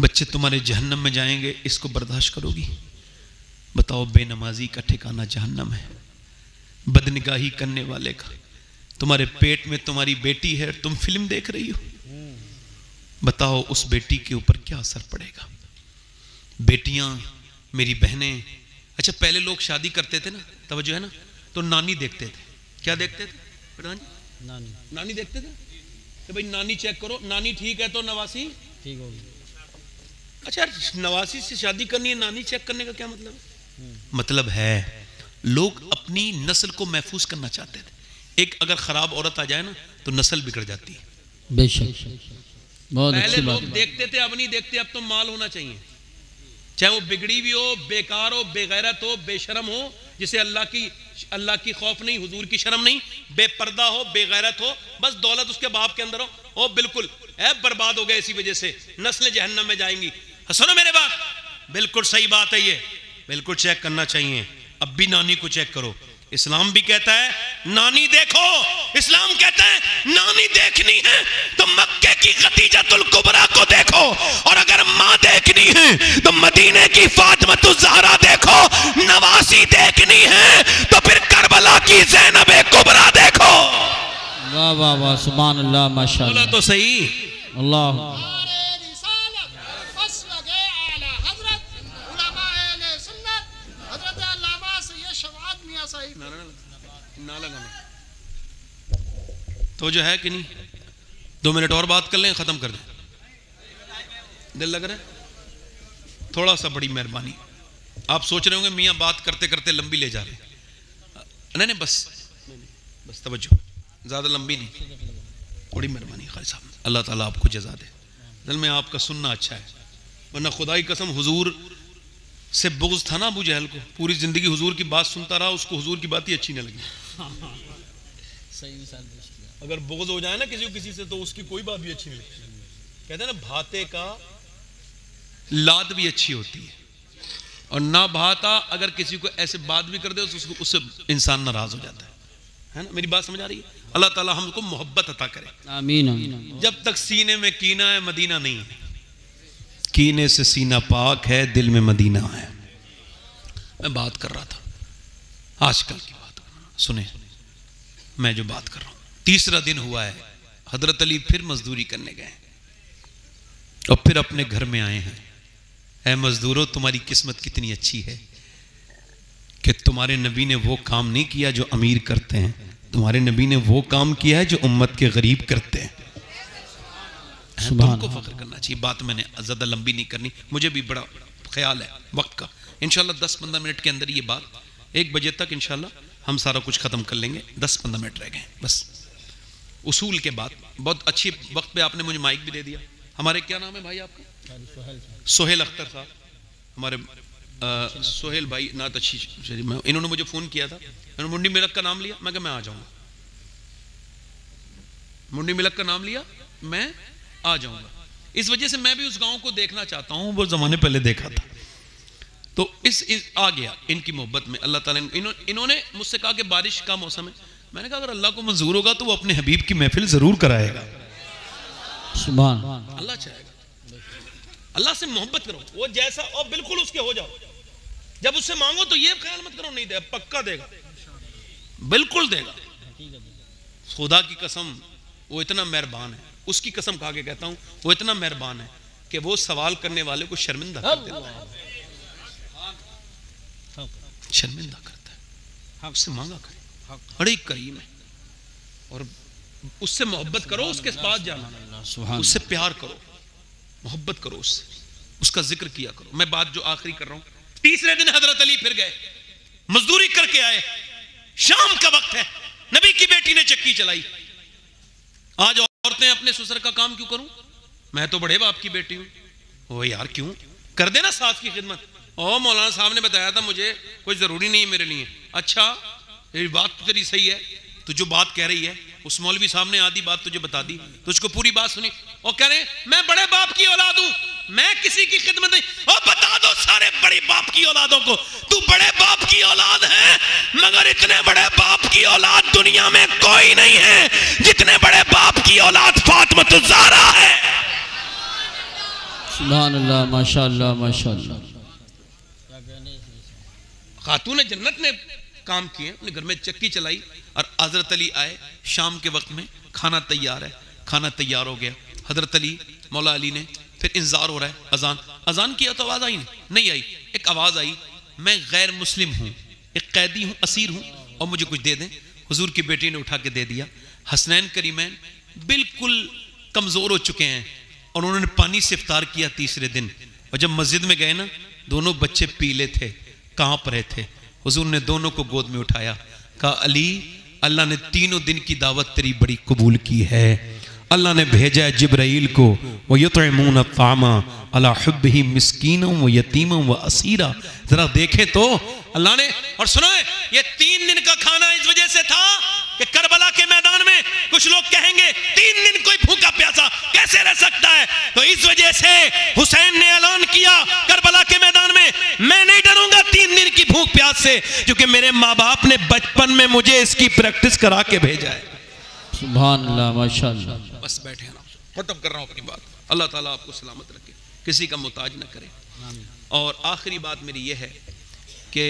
बच्चे तुम्हारे जहन्नम में जाएँगे इसको बर्दाश्त करोगी। बताओ बेनमाजी का ठिकाना जहन्नम है। बदनिगाही करने वाले का। तुम्हारे पेट में तुम्हारी बेटी है तुम फ़िल्म देख रही हो। बताओ उस बेटी के ऊपर क्या असर पड़ेगा? बेटियाँ मेरी बहनें। अच्छा पहले लोग शादी करते थे ना तब जो है ना? तो नानी देखते थे। क्या देखते थे? प्रधान जी? नानी। नानी देखते थे? कि भाई नानी चेक करो नानी ठीक है तो नवासी? ठीक होगी। अच्छा नवासी से शादी करनी है नानी चेक करने का क्या मतलब? है मतलब है लोग अपनी नस्ल को महफूज करना चाहते थे। एक अगर खराब औरत आ जाए ना तो नस्ल बिगड़ जाती है। बेशक। बहुत पहले अच्छी लोग देखते थे अब नहीं देखते अब तो माल होना चाहिए। चाहे वो बिगड़ी भी हो बेकार हो बेगैरत हो बेशरम हो जिसे अल्लाह की अल्लाह की खौफ नहीं, हुजूर की शर्म नहीं, बेपर्दा हो, बेगैरत हो, बस दौलत उसके बाप के अंदर हो। ओ, बिल्कुल है बर्बाद हो गए इसी वजह से, नस्ल जहन्नम में जाएँगी। सुनो मेरे बात बिल्कुल सही बात है ये, बिल्कुल चेक करना चाहिए, अब भी नानी को चेक करो। इस्लाम भी कहता है नानी देखो। इस्लाम कहता है नानी देखनी है तो मक्के की खतीजतुल कुबरा को देखो। और अगर माँ देखनी है तो मदीने की फातिमतुल जहरा देखो। नवासी देखनी है तो फिर करबला की जैनब कुबरा देखो। वाह वाह वाह सुबहान अल्लाह माशाल्लाह। तो सही। अल्लाह नारे रिसालत मसलके आला हज़रत उलमा अहले सुन्नत हज़रत अल्लामा सैयद शवाद साहिब ना लगा तो जो है कि नहीं, दो मिनट और बात कर लें, खत्म कर दें। दिल लग रहा है? थोड़ा सा बड़ी मेहरबानी। आप सोच रहे होंगे, मियाँ बात करते करते लंबी ले जा रहे नहीं नहीं, बस। बस तवज्जो। ज़्यादा लंबी नहीं। बड़ी मेहरबानी खाली साहब। अल्लाह ताला आपको जजा दे। दिल में आपका सुनना अच्छा है। वरना खुदाई कसम हुजूर से बुग्ज था ना अबू जहल को। पूरी ज़िंदगी हुजूर की बात सुनता रहा उसको हुजूर की बात ही अच्छी नहीं लगी। अगर बुग्ज हो जाए ना किसी किसी से तो उसकी कोई बात भी अच्छी नहीं लगती। कहते हैं ना भाते का लाद भी अच्छी होती है। और ना भाता अगर किसी को ऐसे बात भी कर दे तो उसको उससे इंसान नाराज़ हो जाता है। है ना? मेरी बात समझ आ रही है? अल्लाह ताला हमको मोहब्बत अता करे। आमीन। जब तक सीने में कीना है मदीना नहीं है। कीने से सीना पाक है, दिल में मदीना है। मैं बात कर रहा था। आजकल की बात सुने, मैं जो बात कर रहा हूँ। तीसरा दिन हुआ है, हज़रत अली फिर मजदूरी करने गए। और फिर अपने घर में आए हैं। ऐ मजदूरों, तुम्हारी किस्मत कितनी अच्छी है कि तुम्हारे नबी ने वो काम नहीं किया जो अमीर करते हैं। तुम्हारे नबी ने वो काम किया है जो उम्मत के गरीब करते हैं। तुमको फख्र करना चाहिए बात मैंने ज़्यादा लंबी नहीं करनी। मुझे भी बड़ा ख्याल है वक्त का। इंशाल्लाह दस पंद्रह मिनट के अंदर ये बात एक बजे तक इंशाल्लाह हम सारा कुछ ख़त्म कर लेंगे। दस पंद्रह मिनट रह गए बस। उसूल के बाद बहुत अच्छी वक्त पे आपने मुझे माइक भी दे दिया। हमारे क्या नाम है भाई आपका? सोहेल अख्तर साहब। हमारे सोहेल भाई नात अच्छी शरीफ। इन्होंने मुझे फ़ोन किया था। इन्होंने मुंडी मिलक का नाम लिया मैं कहा मैं आ जाऊँगा। मुंडी मिलक का नाम लिया मैं आ जाऊँगा। इस वजह से मैं भी उस गाँव को देखना चाहता हूँ वो जमाने पहले देखा था। तो इस, इस आ गया इनकी मोहब्बत में अल्लाह ताला ने- इन्हों, इन्होंने मुझसे कहा कि बारिश का मौसम है। मैंने कहा अगर अल्लाह को मंजूर होगा तो वो अपने हबीब की महफिल ज़रूर कराएगा। अल्लाह चाहेगा। अल्लाह से मोहब्बत करो। वो जैसा और बिल्कुल उसके हो जाओ। जब उससे मांगो तो ये ख्याल मत करो नहीं दे पक्का देगा। बिल्कुल देगा। खुदा की कसम वो इतना मेहरबान है। उसकी कसम खा के कहता हूँ, वो इतना मेहरबान है कि वो सवाल करने वाले को शर्मिंदा कर देता है। शर्मिंदा करता है। उससे मांगा करे। बड़ी करीम है। और उससे मोहब्बत करो, उसके पास जाना। उससे प्यार करो। मोहब्बत करो उससे। उसका ज़िक्र किया करो। मैं बात जो आखिरी कर रहा हूँ, तीसरे दिन हज़रत अली फिर गए। मजदूरी करके आए। शाम का वक्त है। नबी की बेटी ने चक्की चलाई। आज औरतें अपने ससुर का काम क्यों करूँ? मैं तो बड़े बाप की बेटी हूँ। ओ यार, क्यों? कर देना सास की खिदमत। ओ, मौलाना साहब ने बताया था मुझे, कोई ज़रूरी नहीं है मेरे लिए। अच्छा ये बात तो तेरी सही है। तू जो बात कह रही है, उस मौलवी साहब ने आधी बात तुझे बता दी। तुझको पूरी बात सुनी। और कह रहे मैं बड़े बाप की औलाद हूँ। मैं किसी की खिदमत नहीं। और बता दो सारे बड़े बाप की औलादों को। तू बड़े बाप की औलाद है मगर इतने बड़े बाप की औलाद दुनिया में कोई नहीं है जितने बड़े बाप की औलाद फातिमा जारा है। सुभान अल्लाह माशाअल्लाह माशाअल्लाह खातून जन्नत ने काम किए अपने घर में चक्की चलाई और हज़रत अली आए शाम के वक्त में खाना तैयार है खाना तैयार हो गया। हज़रत अली मौला अली ने फिर इंतज़ार हो रहा है अजान। अजान किया तो आवाज़ आई नहीं। नहीं आई। एक आवाज़ आई, मैं गैर मुस्लिम हूँ। एक कैदी हूँ, असीर हूँ। और मुझे कुछ दे दें। हुजूर की बेटी ने उठा के दे दिया। हसनैन करीमैन बिल्कुल कमज़ोर हो चुके हैं और उन्होंने पानी से इफ्तार किया तीसरे दिन। और जब मस्जिद में गए ना, दोनों बच्चे पीले थे, काँप रहे थे। हुजूर ने दोनों को गोद में उठाया। कहा, अली, अल्लाह ने तीनों दिन की दावत तेरी बड़ी कबूल की है। अल्लाह ने भेजा है जिब्राइल को वो युतमून तामा अला हुब ही मिस्कीन व यतीम व असीरा। जरा देखें तो अल्लाह ने, और सुनो, ये तीन दिन का खाना इस वजह से था कि करबला के मैदान में कुछ लोग कहेंगे, तीन दिन कोई भूखा प्यासा कैसे रह सकता है? तो इस वजह से हुसैन ने ऐलान किया करबला के मैदान में, मैं नहीं डरूँगा तीन दिन की भूख प्यास से, क्योंकि मेरे माँ बाप ने बचपन में मुझे इसकी प्रैक्टिस करा के भेजा है। सुबह माशाअल्लाह बस बैठे ना खत्म कर रहा हूँ अपनी बात। अल्लाह ताला आपको सलामत रखे किसी का मुताज ना करे। और आखिरी बात मेरी यह है कि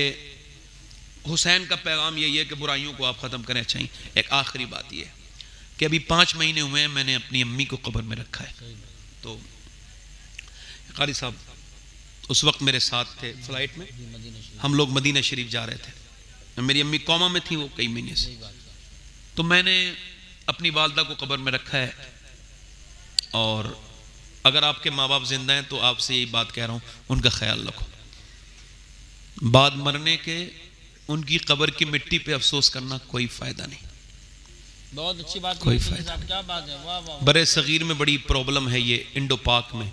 हुसैन का पैगाम यही है कि बुराइयों को आप ख़त्म करें अच्छा ही। एक आखिरी बात यह है कि अभी पाँच महीने हुए हैं मैंने अपनी अम्मी को कब्र में रखा है। तो कारी साहब उस वक्त मेरे साथ थे फ़्लाइट में। हम लोग मदीना शरीफ जा रहे थे। मेरी अम्मी कौमा में थी वो कई महीने से। तो मैंने अपनी वालदा को कब्र में रखा है। और अगर आपके माँ बाप ज़िंदा हैं तो आपसे यही बात कह रहा हूँ उनका ख्याल रखो। बाद मरने के उनकी कब्र की मिट्टी पे अफसोस करना कोई फ़ायदा नहीं। बहुत अच्छी बात कोई फ़ायदा क्या बात है वाह वाह बड़े सगीर में बड़ी प्रॉब्लम है ये इंडो पाक में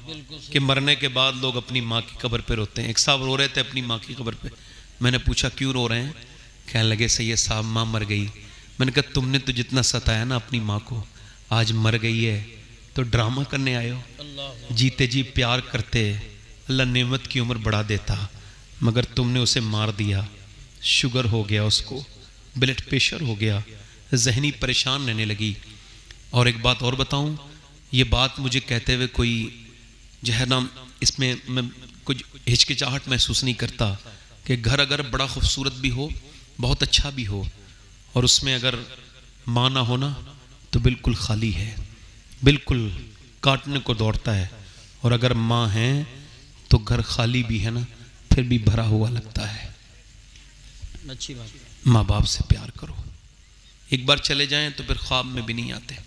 कि मरने के बाद लोग अपनी माँ की कब्र पे रोते हैं। एक साहब रो रहे थे अपनी माँ की कब्र पे। मैंने पूछा क्यों रो रहे हैं? कहने लगे सैयद साहब माँ मर गई। मैंने कहा तुमने तो जितना सताया ना अपनी माँ को आज मर गई है तो ड्रामा करने आयो जीते जी प्यार करते अल्लाह नेमत की उम्र बढ़ा देता मगर तुमने उसे मार दिया शुगर हो गया उसको ब्लड प्रेशर हो गया जहनी परेशान रहने लगी। और एक बात और बताऊँ ये बात मुझे कहते हुए कोई जो है ना इसमें मैं कुछ हिचकिचाहट महसूस नहीं करता कि घर अगर बड़ा खूबसूरत भी हो बहुत अच्छा भी हो और उसमें अगर माँ ना होना तो बिल्कुल खाली है। बिल्कुल काटने को दौड़ता है। और अगर माँ है तो घर खाली भी है ना फिर भी भरा हुआ लगता है। अच्छी बात माँ बाप से प्यार करो। एक बार चले जाएँ तो फिर ख्वाब में भी नहीं आते।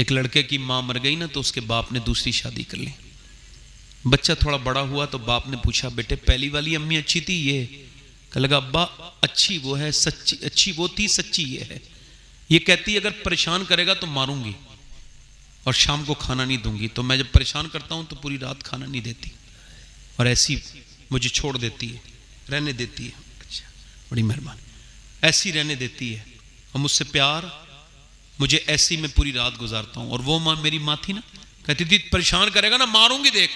एक लड़के की माँ मर गई ना तो उसके बाप ने दूसरी शादी कर ली। बच्चा थोड़ा बड़ा हुआ तो बाप ने पूछा बेटे पहली वाली अम्मी अच्छी थी ये? कह लगा, अब्बा, अच्छी वो है, सच्ची, अच्छी वो थी, सच्ची ये है। ये कहती अगर परेशान करेगा तो मारूँगी और शाम को खाना नहीं दूँगी। तो मैं जब परेशान करता हूँ तो पूरी रात खाना नहीं देती और ऐसी मुझे छोड़ देती है, रहने देती है। अच्छा बड़ी मेहरबानी। ऐसी रहने देती है और मुझसे प्यार, मुझे ऐसी मैं पूरी रात गुजारता हूँ। और वो माँ मेरी माँ थी ना, कहती थी परेशान करेगा ना, मारूँगी देख।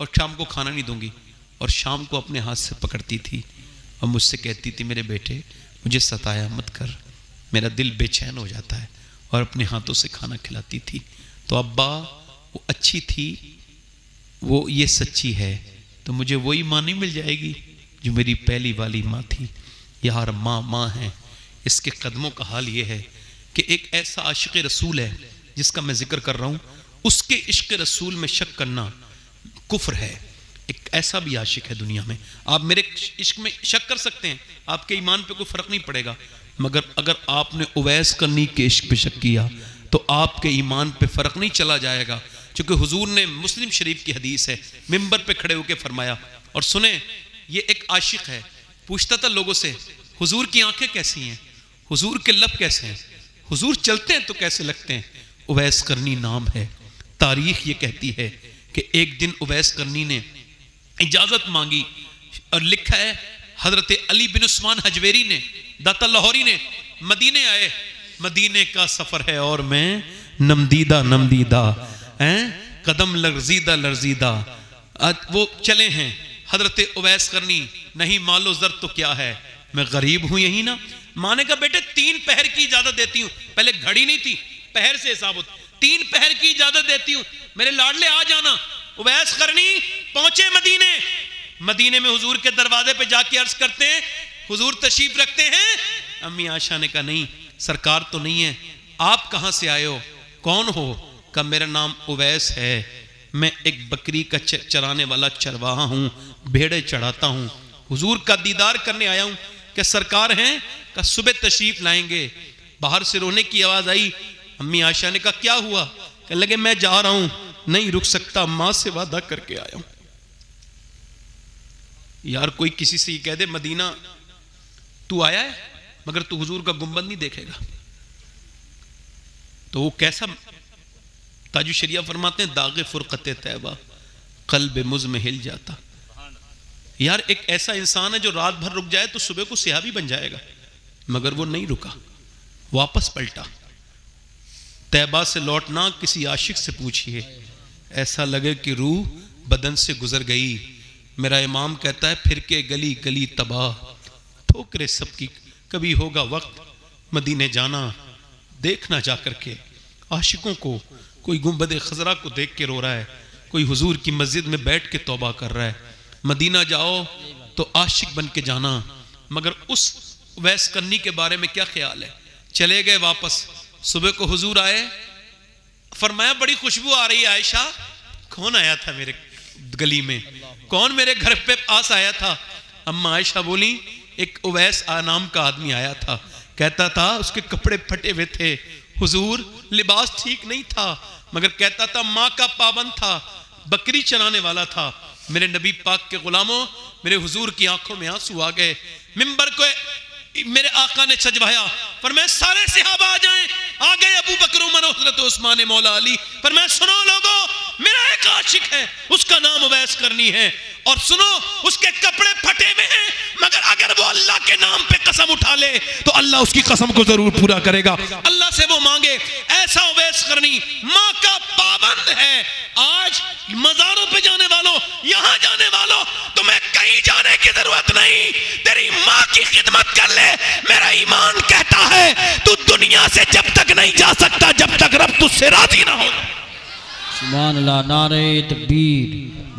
और शाम को खाना नहीं दूँगी। और शाम को अपने हाथ से पकड़ती थी। और मुझसे कहती थी, मेरे बेटे, मुझे सताया मत कर। मेरा दिल बेचैन हो जाता है और अपने हाथों से खाना खिलाती थी। तो अब्बा, वो अच्छी थी, वो ये सच्ची है तो मुझे वही माँ नहीं मिल जाएगी जो मेरी पहली वाली माँ थी। यार माँ माँ है। इसके कदमों का हाल ये है कि एक ऐसा आशिक रसूल है जिसका मैं ज़िक्र कर रहा हूँ। उसके इश्क रसूल में शक करना कुफ्र है। एक ऐसा भी आशिक है दुनिया में। आप मेरे इश्क में शक कर सकते हैं, आपके ईमान पे कोई फ़र्क नहीं पड़ेगा। मगर अगर आपने उवैस करनी के इश्क पे शक किया तो आपके ईमान पे फ़र्क नहीं चला जाएगा। क्योंकि हुजूर ने मुस्लिम शरीफ की हदीस है, मिंबर पे खड़े होकर फरमाया, और सुने, ये एक आशिक है। पूछता था लोगों से, हुजूर की आँखें कैसी हैं? हुजूर के लब कैसे हैं? हुजूर चलते हैं तो कैसे लगते हैं? उवैस करनी नाम है। तारीख ये कहती है कि एक दिन उवैस करनी ने इजाज़त मांगी और लिखा है, हज़रत अली बिन उस्मान हजवेरी ने, दाता लाहौरी ने, मदीने आए। मदीने का सफ़र है और मैं नमदीदा नमदीदा, हैं? कदम लर्जीदा लर्जीदा। वो चले हैं, हज़रत उवैस करनी, नहीं मालो जर तो क्या है? मैं गरीब हूँ यही ना। माने का बेटे, तीन पहर की इजाज़त देती हूँ। पहले घड़ी नहीं थी, पहर से हिसाब तीन पहर की इजाज़त देती हूँ। मेरे लाडले आ जाना उवैस करनी, पहुँचे मदीने। मदीने में हुजूर के दरवाजे पे जाके अर्ज़ करते हैं, हुजूर तशरीफ़ रखते हैं। अम्मी आशा ने कहा, नहीं, सरकार तो नहीं है। आप कहाँ से आए हो? कौन हो? का मेरा नाम उवैस है। मैं एक बकरी का चराने वाला चरवाहा हूँ, भेड़े चढ़ाता हूँ। हुजूर का दीदार करने आया हूँ। क्या सरकार हैं? का सुबह तशरीफ़ लाएँगे। बाहर से रोने की आवाज़ आई। अम्मी आशा ने कहा, क्या हुआ? कह, लगे मैं जा रहा हूँ। नहीं रुक सकता, माँ से वादा करके आया हूँ। यार कोई किसी से ये कह दे, मदीना, तू आया है? मगर तू हुजूर का गुंबद नहीं देखेगा। तो वो कैसा ताजु शरिया फरमाते हैं, दागे फुरकत तैबा, कल्ब मुज में हिल जाता। यार एक ऐसा इंसान है जो रात भर रुक जाए तो सुबह को सियाबी बन जाएगा, मगर वो नहीं रुका, वापस पलटा। तैबा से लौटना किसी आशिक से पूछिए ऐसा लगे कि रूह बदन से गुजर गई। मेरा इमाम कहता है फिर के गली गली तबाह। ठोकरे सबकी, कभी होगा वक्त मदीने जाना, देखना जा करके। आशिकों को, कोई गुंबद खजरा को देख के रो रहा है, कोई हुजूर की मस्जिद में बैठ के तौबा कर रहा है। मदीना जाओ तो आशिक बन के जाना, मगर उस वैस करनी के बारे में क्या ख्याल है? चले गए वापस, सुबह को हुजूर आए फरमाया, बड़ी खुशबू आ रही है, आयशा। कौन आया था मेरे गली में? कौन मेरे घर पे पास आया था? अम्मा आयशा बोली, एक उवैस नाम का आदमी आया था। कहता था, उसके कपड़े फटे हुए थे। हुजूर, लिबास ठीक नहीं था। मगर कहता था, माँ का पाबंद था, बकरी चराने वाला था। मेरे नबी पाक के गुलामों, मेरे हुजूर की आँखों में आँसू आ गए। मिंबर को मेरे आका ने सजवाया। पर मैं सारे सिहाबा आ जाएँ। आ गए अबू बकर हज़रत उस्मान, मौला अली। पर मैं सुनो लोगो, मेरा एक आशिक है, उसका नाम अवैस करनी है। और सुनो, उसके कपड़े फटे में हैं, मगर अगर वो अल्लाह के नाम पे कसम उठा ले तो अल्लाह उसकी कसम को ज़रूर पूरा करेगा। अल्लाह से वो मांगे, ऐसा अवैस करनी, माँ का पाबंद है। आज मजारों पे जाने वालों, यहाँ जाने वालों, तुम्हें कहीं जाने की ज़रूरत नहीं। तेरी माँ की खिदमत कर ले। मेरा ईमान कहता है तू दुनिया से जब तक नहीं जा सकता जब तक रब तुझसे राज़ी ना हो। सुबहान अल्लाह नारे तकबीर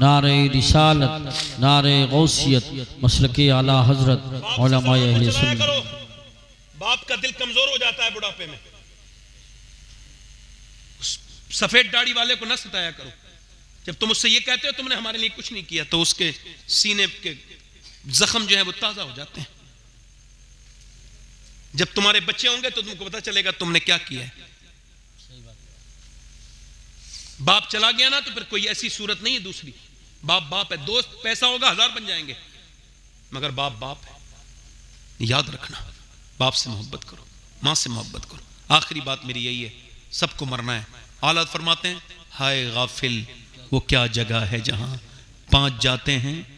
नारे रिसालत नारे गौसियत मसलक आला हज़रत बाप का दिल कमज़ोर हो जाता है बुढ़ापे में। सफ़ेद दाढ़ी वाले को न सताया करो। जब तुम उससे ये कहते हो तुमने हमारे लिए कुछ नहीं किया तो उसके सीने के जख्म जो है वो ताज़ा हो जाते हैं। जब तुम्हारे बच्चे होंगे तो तुमको पता चलेगा तुमने क्या किया है। बाप चला गया ना तो फिर कोई ऐसी सूरत नहीं है दूसरी। बाप बाप है, दोस्त, पैसा होगा, हज़ार बन जाएँगे। मगर बाप बाप है। याद रखना, बाप से मोहब्बत करो, माँ से मोहब्बत करो। आखिरी बात मेरी यही है, सबको मरना है। आलात फरमाते हैं, हाय गाफिल वो क्या जगह है जहाँ पाँच जाते हैं?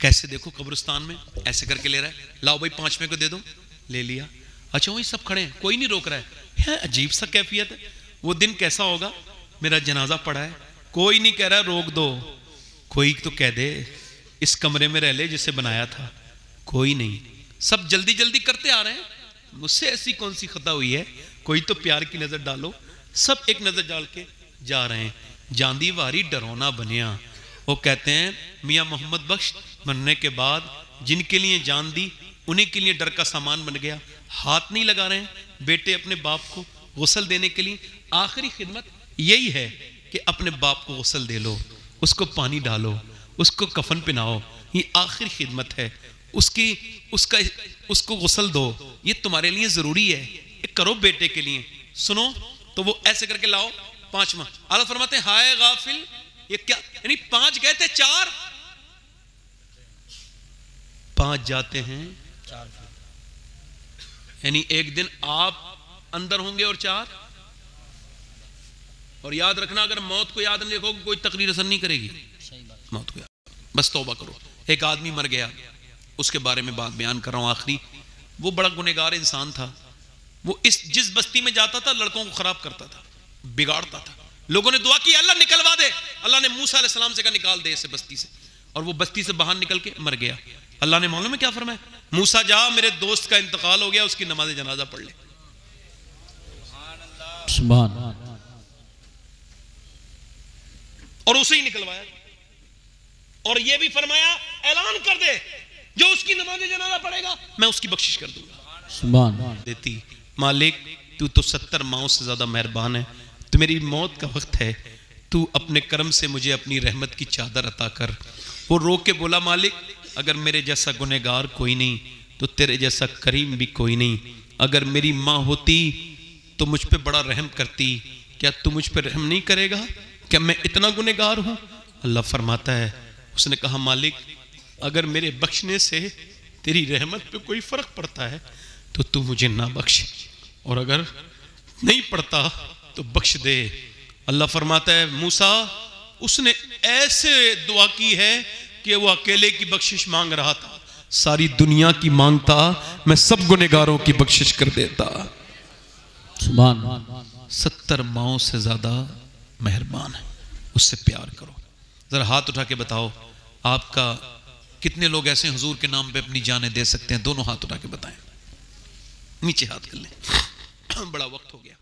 कैसे देखो कब्रिस्तान में? ऐसे करके ले रहा है। लाओ भाई पाँचवें को दे दो। ले लिया। अच्छा वही सब खड़े हैं। कोई नहीं रोक रहा है। है, अजीब सा कैफियत है। वो दिन कैसा होगा? मेरा जनाजा पड़ा है। कोई नहीं कह रहा, रोक दो। कोई तो कह दे, इस कमरे में रह ले जिसे बनाया था। कोई नहीं। सब जल्दी जल्दी करते आ रहे हैं। मुझसे ऐसी कौन सी खता हुई है? कोई तो प्यार की नज़र डालो। सब एक नज़र डाल के जा रहे हैं। जांदी वारी डरौना बनिया। वो कहते हैं, मियाँ मोहम्मद बख्श बनने के बाद जिनके लिए जान दी, उन्हीं के लिए डर का सामान बन गया। हाथ नहीं लगा रहे बेटे अपने बाप को गसल देने के लिए। आखिरी खिदमत यही है कि अपने बाप को गसल दे लो, उसको पानी डालो, उसको कफन पहनाओ ये आखिरी खिदमत है। उसकी, उसका, उसको गसल दो। ये तुम्हारे लिए ज़रूरी है। करो बेटे के लिए। सुनो तो वो ऐसे करके लाओ पांचवा। आला फरमाते हाय गाफिल, ये क्या यानी पाँच गए थे, चार? पाँच जाते हैं। यानी एक दिन आप अंदर होंगे और चार? और याद रखना, अगर मौत को याद नहीं रखोगे, कोई तकरीर असर नहीं करेगी। मौत को याद बस तोबा करो। एक आदमी मर गया। उसके बारे में बात बयान कर रहा हूँ आखिरी। वो बड़ा गुनेगार इंसान था। वो इस जिस बस्ती में जाता था, लड़कों को खराब करता था। बिगाड़ता था। लोगों ने दुआ की अल्लाह निकलवा दे। अल्लाह ने मूसा अलैहिस्सलाम से कहा निकाल दे इसे बस्ती से। और वो बस्ती से बाहर निकल के मर गया। अल्लाह ने मालूम है क्या फरमाया? मूसा जा मेरे दोस्त का इंतकाल हो गया उसकी नमाज़ जनाजा पढ़ ले। और उसे ही निकलवाया। और ये भी फरमाया ऐलान कर दे जो उसकी नमाज़ जनाजा पड़ेगा मैं उसकी बख्शिश कर दूँगा। देती मालिक तू तो सत्तर माओ से ज़्यादा मेहरबान है। तो मेरी मौत का वक्त है। तू अपने कर्म से मुझे अपनी रहमत की चादर अता कर। वो रो के बोला, मालिक, अगर मेरे जैसा गुनेगार कोई नहीं तो तेरे जैसा करीम भी कोई नहीं। अगर मेरी माँ होती तो मुझ पर बड़ा रहम करती। क्या तू मुझ पर रहम नहीं करेगा? क्या मैं इतना गुनहगार हूँ? अल्लाह फरमाता है, उसने कहा, मालिक, अगर मेरे बख्शने से तेरी रहमत पे कोई फ़र्क पड़ता है तो तू मुझे ना बख्श। और अगर नहीं पड़ता तो बख्श दे। अल्लाह फरमाता है मूसा उसने ऐसे दुआ की है कि वो अकेले की बख्शिश मांग रहा था। सारी दुनिया की माँगता मैं सब गुनेगारों की बख्शिश कर देता। सत्तर माओ से ज़्यादा मेहरबान है उससे प्यार करो। जरा हाथ उठा के बताओ आपका कितने लोग ऐसे हुजूर के नाम पे अपनी जानें दे सकते हैं? दोनों हाथ उठा के बताएँ। नीचे हाथ कर लें। बड़ा वक्त हो गया।